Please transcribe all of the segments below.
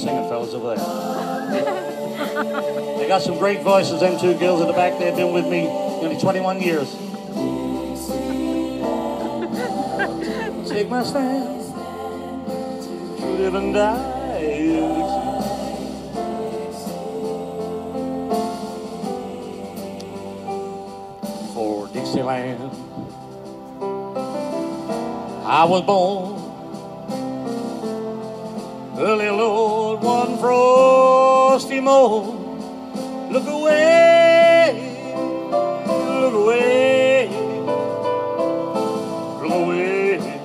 singing fellas over there. they got some great voices, them two girls at the back there, been with me nearly 21 years. Take my stand, live and die. For Dixieland, I was born early, Lord, one frosty morn. Look away, look away, look away,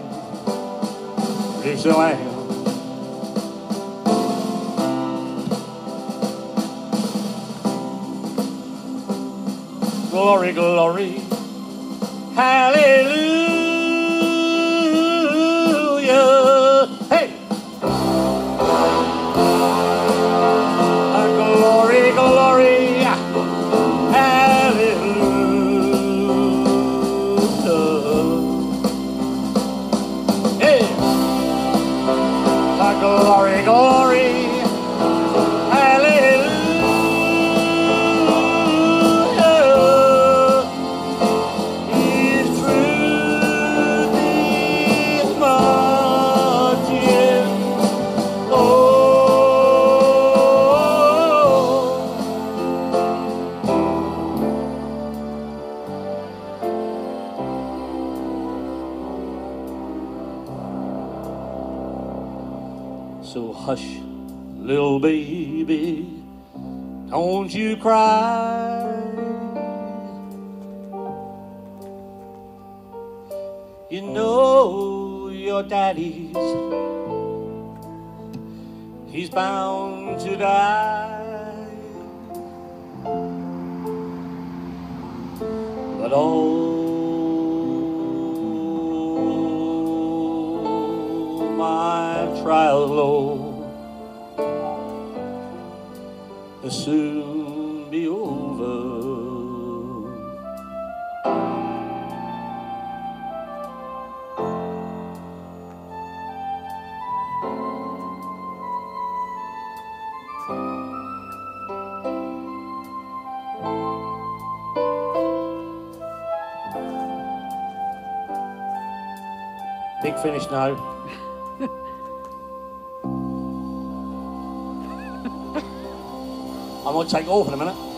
Dixieland. Glory, glory, hallelujah. Glory, so hush, little baby, don't you cry. You know your daddy's he's bound to die. But oh, my trials, Lord, will soon be over. Big finish now. I'm going to take off in a minute.